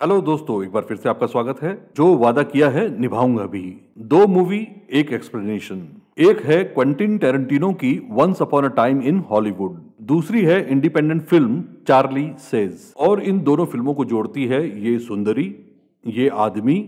Hello दोस्तों, एक बार फिर से आपका स्वागत है। जो वादा किया है, निभाऊँगा भी। दो मूवी, एक एक्सप्लेनेशन एक है क्वेंटिन टेरेंटिनो की once upon a time in Hollywood दूसरी है इंडिपेंडेंट फ़िल्म चार्ली सेज और इन दोनों फ़िल्मों को जोड़ती है ये सुंदरी, ये आदमी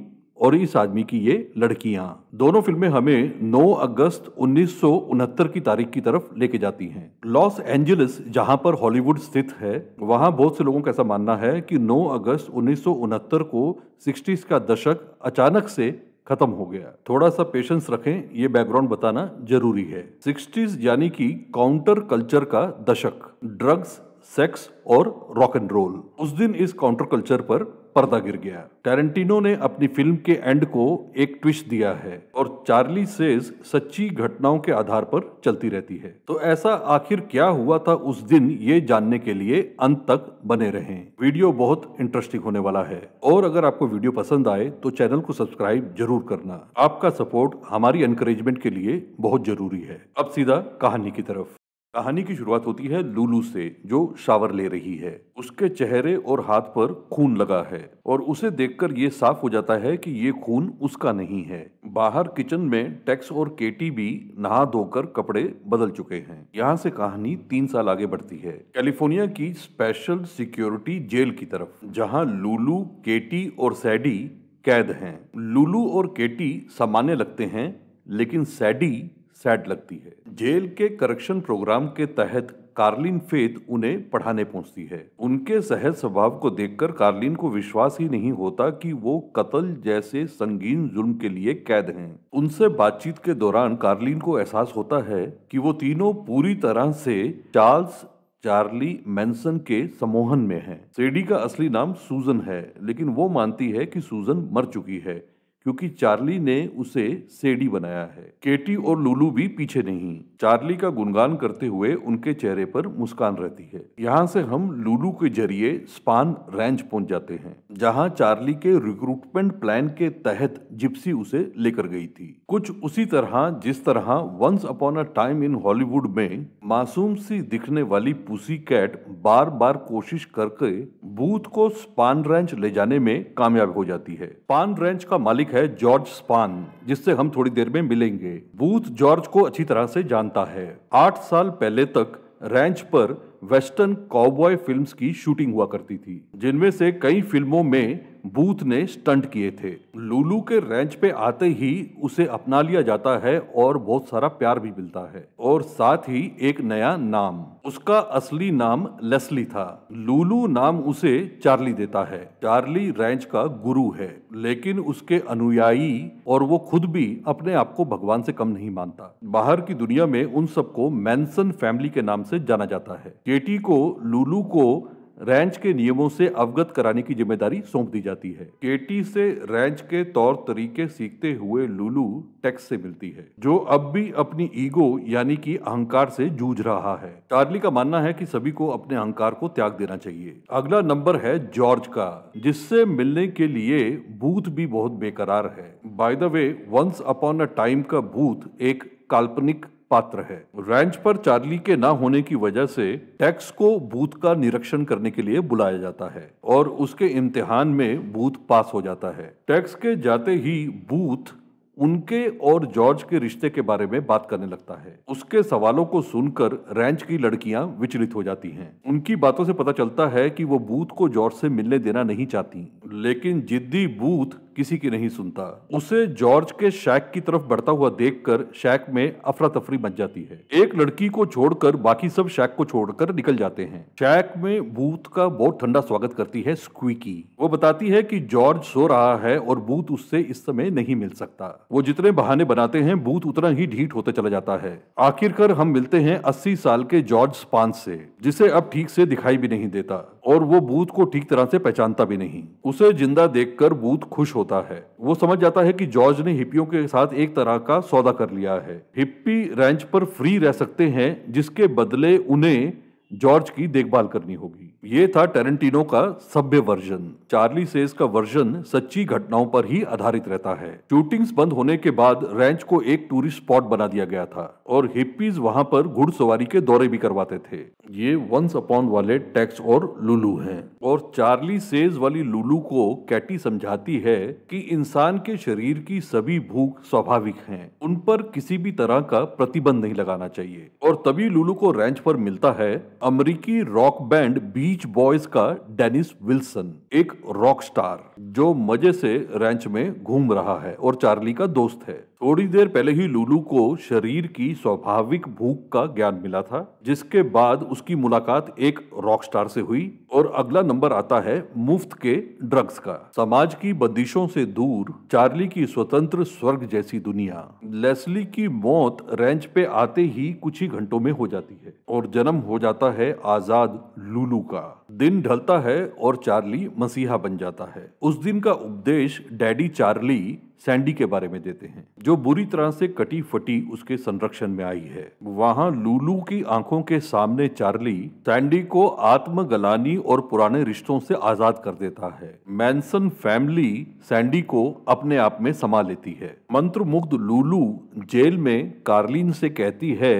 और इस आदमी की ये लड़कियाँ। दोनों फ़िल्में हमें 9 अगस्त उन्नीस सौ उनहत्तर की तारीख की तरफ़ लेके जाती हैं। लॉस एंजलिस, जहाँ पर हॉलीवुड स्थित है, वहाँ बहुत से लोगों का ऐसा मानना है कि 9 अगस्त उन्नीस सौ उनहत्तर को 60s का दशक अचानक से खत्म हो गया। थोड़ा सा पेशेंस रखें, ये बैकग्राउंड बताना ज़रूरी है। सिक्सटीज यानी कि काउंटर कल्चर का दशक ड्रग्स सेक्स और रॉक एंड रोल उस दिन इस काउंटर कल्चर पर पर्दा गिर गया। टेरेंटिनो ने अपनी फ़िल्म के एंड को एक ट्विस्ट दिया है और चार्ली सेज सच्ची घटनाओं के आधार पर चलती रहती है। तो ऐसा आखिर क्या हुआ था उस दिन, ये जानने के लिए अंत तक बने रहें। वीडियो बहुत इंटरेस्टिंग होने वाला है और अगर आपको वीडियो पसंद आए तो चैनल को सब्सक्राइब ज़रूर करना। आपका सपोर्ट हमारी एनकरेजमेंट के लिए बहुत ज़रूरी है। अब सीधा कहानी की तरफ़। कहानी की शुरुआत होती है लूलू से, जो शावर ले रही है। उसके चेहरे और हाथ पर खून लगा है और उसे देखकर ये साफ़ हो जाता है कि ये खून उसका नहीं है। बाहर किचन में टेक्स और केटी भी नहा धोकर कपड़े बदल चुके हैं। यहाँ से कहानी तीन साल आगे बढ़ती है। कैलिफ़ोर्निया की स्पेशल सिक्योरिटी जेल की तरफ़, जहाँ लूलू, केटी और सैडी कैद हैं। लूलू और केटी सामान्य लगते हैं, लेकिन सैडी सैड लगती है। जेल के करेक्शन प्रोग्राम के तहत कार्लिन फेत उन्हें पढ़ाने पहुँचती है। उनके सहज स्वभाव को देखकर कार्लिन को विश्वास ही नहीं होता कि वो कत्ल जैसे संगीन जुर्म के लिए कैद हैं। उनसे बातचीत के दौरान कार्लिन को एहसास होता है कि वो तीनों पूरी तरह से चार्ल्स चार्ली मैंसन के समोहन में हैं। सेडी का असली नाम सूजन है, लेकिन वो मानती है कि सूजन मर चुकी है। क्योंकि चार्ली ने उसे सेडी बनाया है। केटी और लुलू भी पीछे नहीं। चार्ली का गुणगान करते हुए उनके चेहरे पर मुस्कान रहती है। यहाँ से हम लुलू के ज़रिए स्पान रेंज पहुँच जाते हैं, जहाँ चार्ली के रिक्रूटमेंट प्लान के तहत जिप्सी उसे लेकर गई थी। कुछ उसी तरह, जिस तरह once upon a time in Hollywood में मासूम सी दिखने वाली पुसी कैट बार बार कोशिश करके बूथ को स्पान रेंच ले जाने में कामयाब हो जाती है। स्पान रेंच का मालिक है जॉर्ज स्पान, जिससे हम थोड़ी देर में मिलेंगे। बूथ जॉर्ज को अच्छी तरह से जानता है। आठ साल पहले तक रैंच पर वेस्टर्न कॉबॉय फिल्म्स की शूटिंग हुआ करती थी, जिनमें से कई फ़िल्मों में बूथ ने स्टंट किए थे। लूलू के रेंच पे आते ही उसे अपना लिया जाता है और बहुत सारा प्यार भी मिलता है। और साथ ही एक नया नाम, उसका असली नाम लेस्ली था। लूलू नाम उसे चार्ली देता है। चार्ली रैंच का गुरु है, लेकिन उसके अनुयायी और वो खुद भी अपने आप को भगवान से कम नहीं मानता। बाहर की दुनिया में उन सबको मैंसन फैमिली के नाम से जाना जाता है। केटी को, लूलू को रैंच के नियमों से अवगत कराने की ज़िम्मेदारी सौंप दी जाती है। केटी से रैंच के तौर तरीके सीखते हुए लुलू टेक्स से मिलती है, जो अब भी अपनी ईगो यानी कि अहंकार से जूझ रहा है। चार्ली का मानना है कि सभी को अपने अहंकार को त्याग देना चाहिए। अगला नंबर है जॉर्ज का, जिससे मिलने के लिए बूथ भी बहुत बेकरार है। By the way, once upon a time का बूथ एक काल्पनिक पात्र है। रैंच पर चार्ली के ना होने की वजह से टैक्स को बूथ का निरीक्षण करने के लिए बुलाया जाता है और उसके इम्तिहान में बूथ पास हो जाता है। टैक्स के जाते ही बूथ उनके और जॉर्ज के रिश्ते के बारे में बात करने लगता है। उसके सवालों को सुनकर रैंच की लड़कियाँ विचलित हो जाती हैं। उनकी बातों से पता चलता है कि वो बूथ को जॉर्ज से मिलने देना नहीं चाहती। लेकिन जिद्दी बूथ किसी की नहीं सुनता। उसे जॉर्ज के शैक की तरफ़ बढ़ता हुआ देखकर शैक में अफरा तफरी मच जाती है। एक लड़की को छोड़कर बाकी सब शैक को छोड़कर निकल जाते हैं। शैक में बूथ का बहुत ठंडा स्वागत करती है स्क्विकी। वो बताती है कि जॉर्ज सो रहा है और बूथ उससे इस समय नहीं मिल सकता। वो जितने बहाने बनाते हैं बूथ उतना ही ढीठ होते चला जाता है। आखिरकार हम मिलते हैं अस्सी साल के जॉर्ज स्पांस से, जिसे अब ठीक से दिखाई भी नहीं देता। और वो बूथ को ठीक तरह से पहचानता भी नहीं। उसे ज़िंदा देखकर बूथ खुश होता है। वो समझ जाता है कि जॉर्ज ने हिप्पियों के साथ एक तरह का सौदा कर लिया है। हिप्पी रैंच पर फ्री रह सकते हैं, जिसके बदले उन्हें जॉर्ज की देखभाल करनी होगी। ये था टेरेंटिनो का सभ्य वर्जन। चार्ली सेज का वर्जन सच्ची घटनाओं पर ही आधारित रहता है। शूटिंग्स बंद होने के बाद रैंच को एक टूरिस्ट स्पॉट बना दिया गया था और हिप्पीज वहाँ पर घुड़सवारी के दौरे भी करवाते थे। ये वंस अपॉन वाले टैक्स और लुलू हैं। और चार्ली सेज वाली लुलू को कैटी समझाती है कि इंसान के शरीर की सभी भूख स्वाभाविक हैं। उन पर किसी भी तरह का प्रतिबंध नहीं लगाना चाहिए। और तभी लुलू को रैंच पर मिलता है अमरीकी रॉक बैंड बीच बॉयज़ का डेनिस विल्सन एक रॉक स्टार जो मज़े से रैंच में घूम रहा है और चार्ली का दोस्त है। थोड़ी देर पहले ही लुलू को शरीर की स्वाभाविक भूख का ज्ञान मिला था, जिसके बाद उसकी मुलाकात एक रॉक स्टार से हुई और अगला नंबर आता है मुफ़्त के ड्रग्स का। समाज की बंदिशों से दूर, चार्ली की स्वतंत्र स्वर्ग जैसी दुनिया। लेस्ली की मौत रेंच पे आते ही कुछ ही घंटों में हो जाती है और जन्म हो जाता है आज़ाद लुलू का। दिन ढलता है और चार्ली मसीहा बन जाता है। उस दिन का उपदेश, डैडी चार्ली सैंडी के बारे में देते हैं। जो बुरी तरह से कटी फटी उसके संरक्षण में आई है। वहाँ लूलू की आँखों के सामने चार्ली सैंडी को आत्मगलानी और पुराने रिश्तों से आज़ाद कर देता है। मैंसन फैमिली सैंडी को अपने आप में समा लेती है। मंत्र मुग्ध लूलू जेल में कार्लिन से कहती है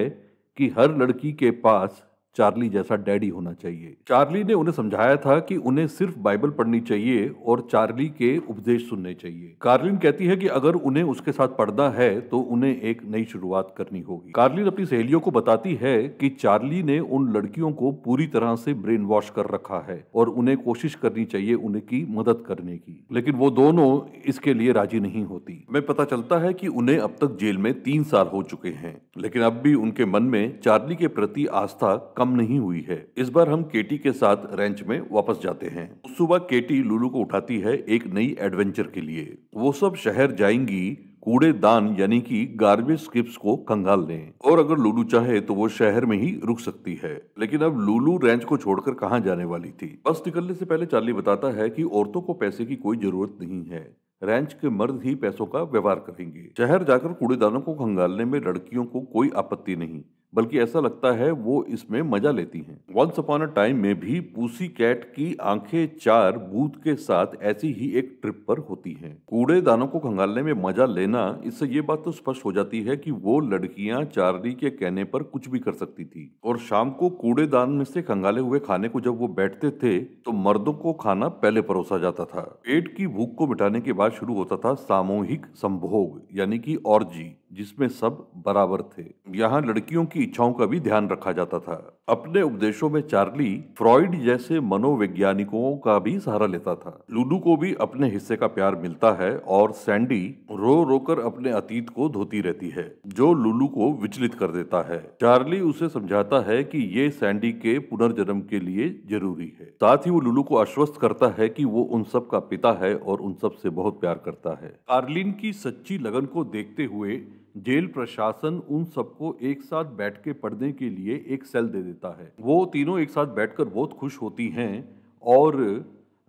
कि हर लड़की के पास चार्ली जैसा डैडी होना चाहिए। चार्ली ने उन्हें समझाया था कि उन्हें सिर्फ़ बाइबल पढ़नी चाहिए और चार्ली के उपदेश सुनने चाहिए। कार्लिन कहती है कि अगर उन्हें उसके साथ पढ़ना है तो उन्हें एक नई शुरुआत करनी होगी। कार्लिन अपनी सहेलियों को बताती है कि चार्ली ने उन लड़कियों को पूरी तरह से ब्रेन वॉश कर रखा है और उन्हें कोशिश करनी चाहिए उनकी मदद करने की। लेकिन वो दोनों इसके लिए राज़ी नहीं होती। हमें पता चलता है कि उन्हें अब तक जेल में तीन साल हो चुके हैं, लेकिन अब भी उनके मन में चार्ली के प्रति आस्था कम नहीं हुई है। इस बार हम केटी के साथ रेंच में वापस जाते हैं। उस सुबह केटी लुलू को उठाती है एक नई एडवेंचर के लिए। वो सब शहर जाएँगी, कूड़ेदान यानी कि गार्बेज स्किप्स को कंगाल लें और अगर लुलू चाहे तो वो शहर में ही रुक सकती है। लेकिन अब लुलू रेंच को छोड़कर कहाँ जाने वाली थी? बस निकलने से पहले चार्ली बताता है कि औरतों को पैसे की कोई ज़रूरत नहीं है। रैंच के मर्द ही पैसों का व्यवहार करेंगे। शहर जाकर कूड़ेदानों को खंगालने में लड़कियों को कोई आपत्ति नहीं। बल्कि ऐसा लगता है वो इसमें मज़ा लेती हैं। वंस अपॉन अ टाइम में भी पूसी कैट की आँखें चार बूथ के साथ ऐसी ही एक ट्रिप पर होती हैं। कूड़े दानों को खंगालने में मज़ा लेना, इससे ये बात तो स्पष्ट हो जाती है कि वो लड़कियाँ चार्ली के कहने पर कुछ भी कर सकती थी। और शाम को कूड़ेदान में से खंगाले हुए खाने को जब वो बैठते थे तो मर्दों को खाना पहले परोसा जाता था। पेट की भूख को मिटाने के बाद शुरू होता था सामूहिक संभोग, यानी कि जी जिसमें सब बराबर थे। यहाँ लड़कियों की इच्छाओं का भी ध्यान रखा जाता था। अपने उपदेशों में चार्ली फ्रॉइड जैसे मनोवैज्ञानिकों का भी सहारा लेता था। लूडू को भी अपने हिस्से का प्यार मिलता है और सैंडी रो रोकर अपने अतीत को धोती रहती है, जो लुलू को विचलित कर देता है। चार्ली उसे समझाता है कि ये सैंडी के पुनर्जन्म के लिए ज़रूरी है। साथ ही वो लुलू को आश्वस्त करता है कि वो उन सब का पिता है और उन सबसे बहुत प्यार करता है। कार्लिन की सच्ची लगन को देखते हुए जेल प्रशासन उन सबको एक साथ बैठ के पढ़ने के लिए एक सेल दे देता है। वो तीनों एक साथ बैठकर बहुत खुश होती हैं और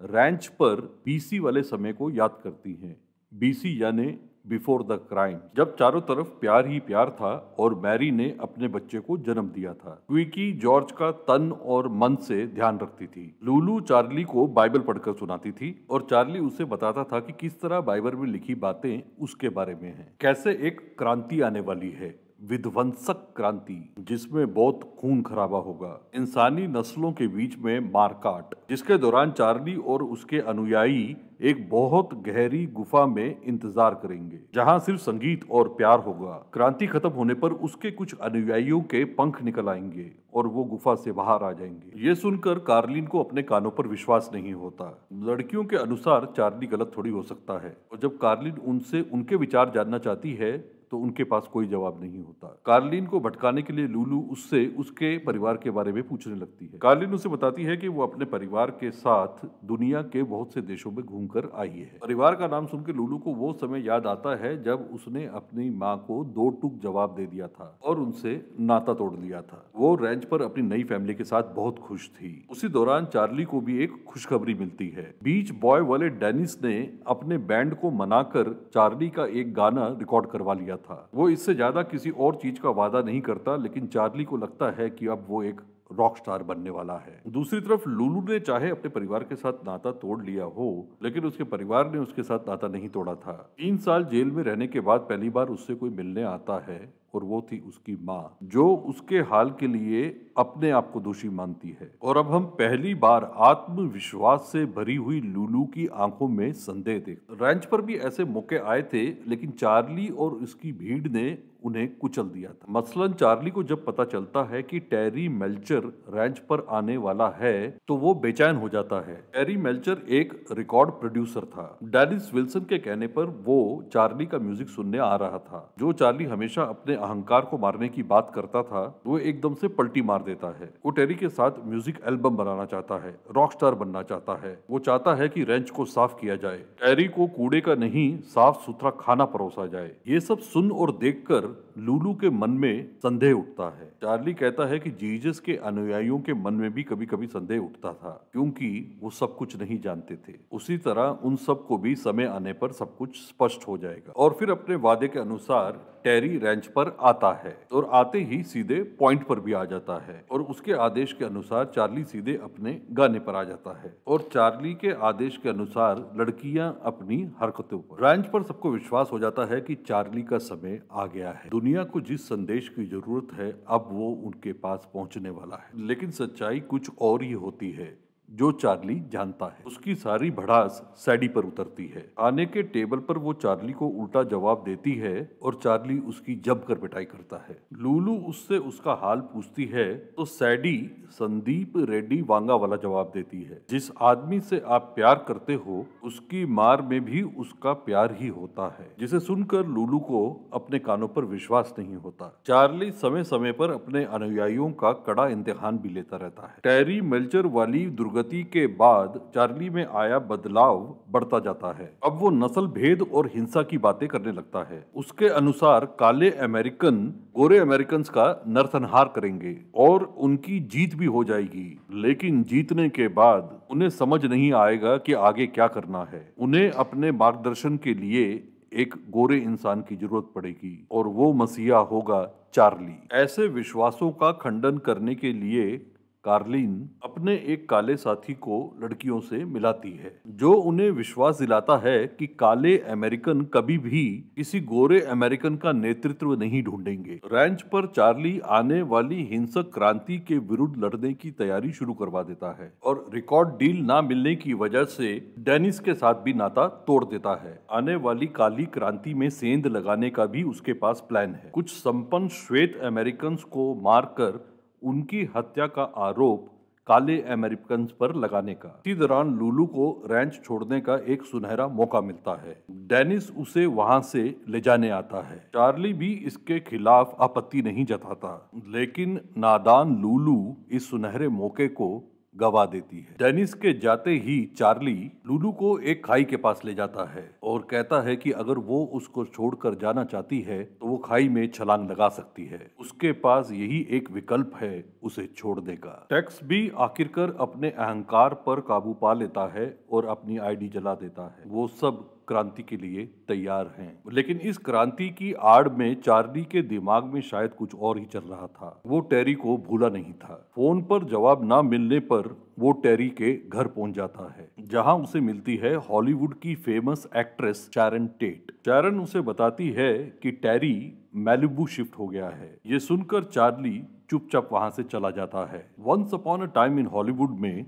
रैंच पर बीसी वाले समय को याद करती हैं। बीसी यानी बिफोर द क्राइम। जब चारों तरफ़ प्यार ही प्यार था और मैरी ने अपने बच्चे को जन्म दिया था, क्विकी जॉर्ज का तन और मन से ध्यान रखती थी। लूलू चार्ली को बाइबल पढ़कर सुनाती थी और चार्ली उसे बताता था कि किस तरह बाइबल में लिखी बातें उसके बारे में हैं। कैसे एक क्रांति आने वाली है। विध्वंसक क्रांति, जिसमें बहुत खून खराबा होगा। इंसानी नस्लों के बीच में मारकाट जिसके दौरान चार्ली और उसके अनुयायी एक बहुत गहरी गुफा में इंतज़ार करेंगे, जहाँ सिर्फ़ संगीत और प्यार होगा। क्रांति खत्म होने पर उसके कुछ अनुयायियों के पंख निकल आएँगे और वो गुफा से बाहर आ जाएँगे। ये सुनकर कार्लिन को अपने कानों पर विश्वास नहीं होता। लड़कियों के अनुसार चार्ली गलत थोड़ी हो सकता है, और जब कार्लिन उनसे, उनके विचार जानना चाहती है तो उनके पास कोई जवाब नहीं होता। कार्लिन को भटकाने के लिए लूलू उससे उसके परिवार के बारे में पूछने लगती है। कार्लिन उसे बताती है कि वो अपने परिवार के साथ दुनिया के बहुत से देशों में घूमकर आई है। परिवार का नाम सुनकर लूलू को वो समय याद आता है जब उसने अपनी माँ को दो टूक जवाब दे दिया था और उनसे नाता तोड़ लिया था। वो रेंच पर अपनी नई फैमिली के साथ बहुत खुश थी। उसी दौरान चार्ली को भी एक खुशखबरी मिलती है। बीच बॉय वाले डेनिस ने अपने बैंड को मनाकर चार्ली का एक गाना रिकॉर्ड करवा लिया था। वो इससे ज़्यादा किसी और चीज़ का वादा नहीं करता, लेकिन चार्ली को लगता है कि अब वो एक रॉक स्टार बनने वाला है। दूसरी तरफ़, लूलू ने चाहे अपने परिवार के साथ नाता तोड़ लिया हो, लेकिन उसके परिवार ने उसके साथ नाता नहीं तोड़ा था। तीन साल जेल में रहने के बाद पहली बार उससे कोई मिलने आता है। और वो थी उसकी माँ, जो उसके हाल के लिए अपने आप को दोषी मानती है। और अब हम पहली बार आत्मविश्वास से भरी हुई लूलू की आँखों में संदेह देखते रैंच पर भी ऐसे मौके आए थे, लेकिन चार्ली और उसकी भीड़ ने उन्हें कुचल दिया था। मसलन चार्ली को जब पता चलता है कि टेरी मेल्चर रैंच पर आने वाला है तो वो बेचैन हो जाता है। टेरी मेल्चर एक रिकॉर्ड प्रोड्यूसर था। डेनिस विल्सन के कहने पर वो चार्ली का म्यूज़िक सुनने आ रहा था, जो चार्ली हमेशा अपने अहंकार को मारने की बात करता था, वो एकदम से पलटी मार देता है। वो टेरी के साथ म्यूज़िक एल्बम बनाना चाहता है, रॉक स्टार बनना चाहता है। वो चाहता है कि रेंच को साफ़ किया जाए, टेरी को कूड़े का नहीं, साफ़ सुथरा खाना परोसा जाए। ये सब सुन और देखकर लूलू के मन में संदेह उठता है। चार्ली कहता है कि जीजस के अनुयायियों के मन में भी कभी कभी संदेह उठता था, क्योंकि वो सब कुछ नहीं जानते थे। उसी तरह उन सबको भी समय आने पर सब कुछ स्पष्ट हो जाएगा। और फिर अपने वादे के अनुसार टेरी रेंच पर आता है और आते ही सीधे पॉइंट पर भी आ जाता है और उसके आदेश के अनुसार चार्ली सीधे अपने गाने पर आ जाता है और चार्ली के आदेश के अनुसार लड़कियाँ अपनी हरकतों पर रेंच पर सबको विश्वास हो जाता है कि चार्ली का समय आ गया है। दुनिया को जिस संदेश की ज़रूरत है, अब वो उनके पास पहुँचने वाला है। लेकिन सच्चाई कुछ और ही होती है। जो चार्ली जानता है। उसकी सारी भड़ास सैडी पर उतरती है। आने के टेबल पर वो चार्ली को उल्टा जवाब देती है और चार्ली उसकी जब कर पिटाई करता है। लूलू उससे उसका हाल पूछती है तो सैडी संदीप रेड्डी वांगा वाला जवाब देती है। जिस आदमी से आप प्यार करते हो, उसकी मार में भी उसका प्यार ही होता है। जिसे सुनकर लूलू को अपने कानों पर विश्वास नहीं होता। चार्ली समय समय पर अपने अनुयायियों का कड़ा इम्तिहान भी लेता रहता है। टेरी मेल्चर वाली दुर्ग दुर्गति के बाद चार्ली में आया बदलाव बढ़ता जाता है। अब वो नस्ल भेद और हिंसा की बातें करने लगता है। उसके अनुसार काले अमेरिकन, गोरे अमेरिकन का नरसंहार करेंगे और उनकी जीत भी हो जाएगी। लेकिन जीतने के बाद उन्हें समझ नहीं आएगा कि आगे क्या करना है। उन्हें अपने मार्गदर्शन के लिए एक गोरे इंसान की ज़रूरत पड़ेगी और वो मसीहा होगा चार्ली। ऐसे विश्वासों का खंडन करने के लिए कार्लिन अपने एक काले साथी को लड़कियों से मिलाती है, जो उन्हें विश्वास दिलाता है कि काले अमेरिकन कभी भी किसी गोरे अमेरिकन का नेतृत्व नहीं ढूंढेंगे। रैंच पर चार्ली आने वाली हिंसक क्रांति के विरुद्ध लड़ने की तैयारी शुरू करवा देता है और रिकॉर्ड डील ना मिलने की वजह से डेनिस के साथ भी नाता तोड़ देता है। आने वाली काली क्रांति में सेंध लगाने का भी उसके पास प्लान है। कुछ संपन्न श्वेत अमेरिकन को मारकर उनकी हत्या का आरोप काले अमेरिकन पर लगाने का। इसी दौरान लुलू को रैंच छोड़ने का एक सुनहरा मौका मिलता है। डेनिस उसे वहाँ से ले जाने आता है। चार्ली भी इसके खिलाफ आपत्ति नहीं जताता। लेकिन नादान लुलू इस सुनहरे मौके को गवा देती है। डेनिस के जाते ही चार्ली लूलू को एक खाई के पास ले जाता है और कहता है कि अगर वो उसको छोड़कर जाना चाहती है तो वो खाई में छलांग लगा सकती है। उसके पास यही एक विकल्प है उसे छोड़ देगा। टैक्स भी आखिरकार अपने अहंकार पर काबू पा लेता है और अपनी आईडी जला देता है। वो सब क्रांति के लिए तैयार हैं। लेकिन इस क्रांति की आड़ में चार्ली के दिमाग में शायद कुछ और ही चल रहा था। वो टेरी को भूला नहीं था। फ़ोन पर जवाब ना मिलने पर वो टेरी के घर पहुँच जाता है, जहाँ उसे मिलती है हॉलीवुड की famous actress Sharon Tate. Sharon उसे बताती है कि टेरी मेलिबू शिफ्ट हो गया है। ये सुनकर चार्ली चुपचाप वहाँ से चला जाता है। Once upon a time in Hollywood में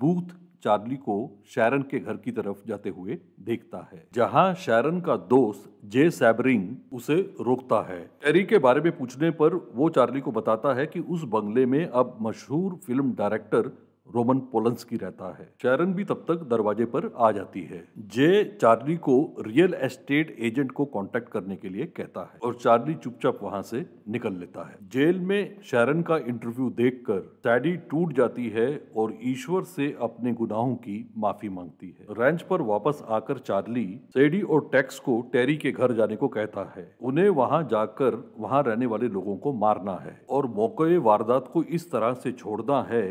बूथ चार्ली को शैरन के घर की तरफ़ जाते हुए देखता है। जहाँ शैरन का दोस्त जे सैबरिंग उसे रोकता है। टेरी के बारे में पूछने पर वो चार्ली को बताता है कि उस बंगले में अब मशहूर फ़िल्म डायरेक्टर रोमन पोलंस की रहता है। शैरन भी तब तक दरवाजे पर आ जाती है, जे चार्ली को रियल एस्टेट एजेंट को कांटेक्ट करने के लिए कहता है और चार्ली चुपचाप वहाँ से निकल लेता है। जेल में शैरन का इंटरव्यू देखकर सैडी टूट जाती है और ईश्वर से अपने गुनाहों की माफ़ी मांगती है। रैंच पर वापस आकर चार्ली, सैडी और टैक्स को टेरी के घर जाने को कहता है। उन्हें वहाँ जाकर वहाँ रहने वाले लोगों को मारना है और मौके वारदात को इस तरह से छोड़ना है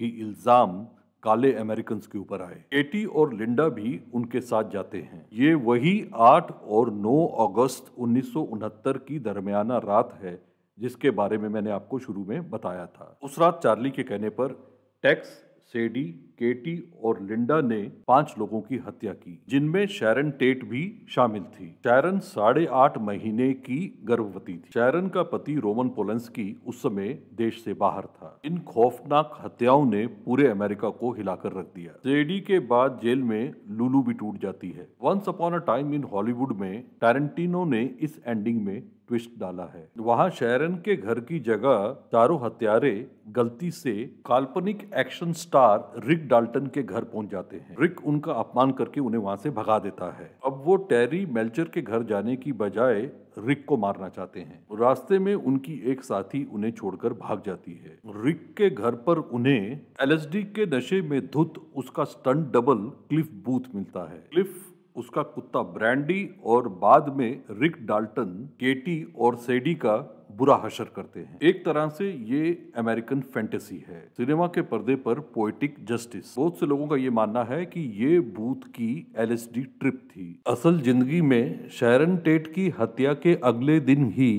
कि इल्ज़ाम काले अमेरिकन के ऊपर आए। एटी और लिंडा भी उनके साथ जाते हैं। ये वही 8 और 9 अगस्त उन्नीस सौ उनहत्तर की दरमियाना रात है, जिसके बारे में मैंने आपको शुरू में बताया था। उस रात चार्ली के कहने पर टैक्स सेडी, केटी और लिंडा ने पाँच लोगों की हत्या की, जिनमें शैरन टेट भी शामिल थी। शैरन साढ़े आठ महीने की गर्भवती थी। शैरन का पति रोमन पोलेंस्की उस समय देश से बाहर था। इन खौफनाक हत्याओं ने पूरे अमेरिका को हिलाकर रख दिया। सेडी के बाद जेल में लुलू भी टूट जाती है। Once upon a time in Hollywood में टैरेंटिनो ने इस एंडिंग में ट्विस्ट डाला है। वहाँ शेरन के घर की जगह चारों हत्यारे गलती से काल्पनिक एक्शन स्टार रिक डाल्टन के घर पहुँच जाते हैं। रिक उनका अपमान करके उन्हें वहाँ से भगा देता है। अब वो टेरी मेल्चर के घर जाने की बजाय रिक को मारना चाहते हैं। रास्ते में उनकी एक साथी उन्हें छोड़कर भाग जाती है। रिक के घर पर उन्हें एलएसडी के नशे में धुत उसका स्टंट डबल क्लिफ बूथ मिलता है। क्लिफ उसका कुत्ता ब्रैंडी और बाद में रिक डाल्टन, केटी और सेडी का बुरा हशर करते हैं। एक तरह से ये अमेरिकन फैंटेसी है। सिनेमा के पर्दे पर पोइटिक जस्टिस। बहुत से लोगों का ये मानना है कि ये बूथ की एलएसडी ट्रिप थी। असल ज़िंदगी में शैरन टेट की हत्या के अगले दिन ही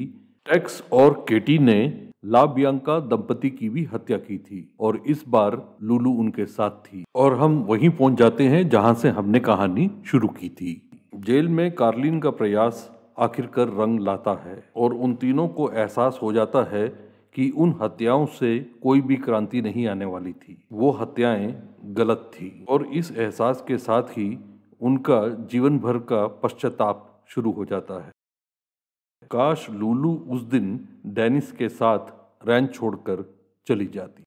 टेक्स और केटी ने लाबियांका दंपति की भी हत्या की थी और इस बार लुलू उनके साथ थी। और हम वहीं पहुँच जाते हैं जहाँ से हमने कहानी शुरू की थी। जेल में कार्लिन का प्रयास आखिरकार रंग लाता है और उन तीनों को एहसास हो जाता है कि उन हत्याओं से कोई भी क्रांति नहीं आने वाली थी। वो हत्याएँ गलत थी और इस एहसास के साथ ही उनका जीवन भर का पश्चाताप शुरू हो जाता है। काश लूलू उस दिन डेनिस के साथ रैन छोड़कर चली जाती।